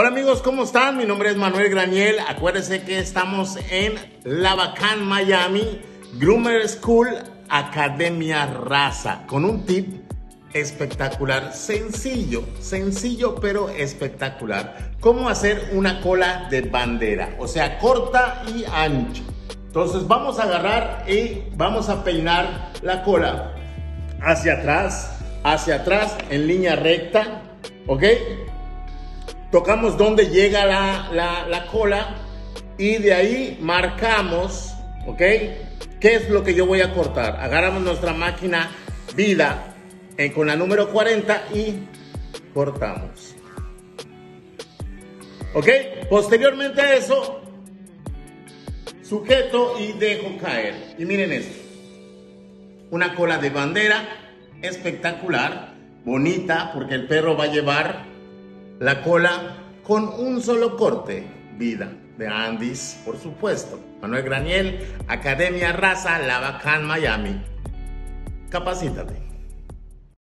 Hola amigos, ¿cómo están? Mi nombre es Manuel Graniel. Acuérdense que estamos en Lavacán, Miami, Groomer School Academia Raza, con un tip espectacular, sencillo, sencillo pero espectacular. ¿Cómo hacer una cola de bandera? O sea, corta y ancha. Entonces vamos a agarrar y vamos a peinar la cola hacia atrás, hacia atrás en línea recta, ¿ok? Tocamos donde llega la, cola y de ahí marcamos, ¿ok? ¿Qué es lo que yo voy a cortar? Agarramos nuestra máquina vida eh, con la número 40 y cortamos. ¿Ok? Posteriormente a eso, sujeto y dejo caer. Y miren esto. Una cola de bandera espectacular, bonita, porque el perro va a llevar la cola con un solo corte. Vida de Andis, por supuesto. Manuel Graniel, Academia Raza, Lavacán, Miami. Capacítate.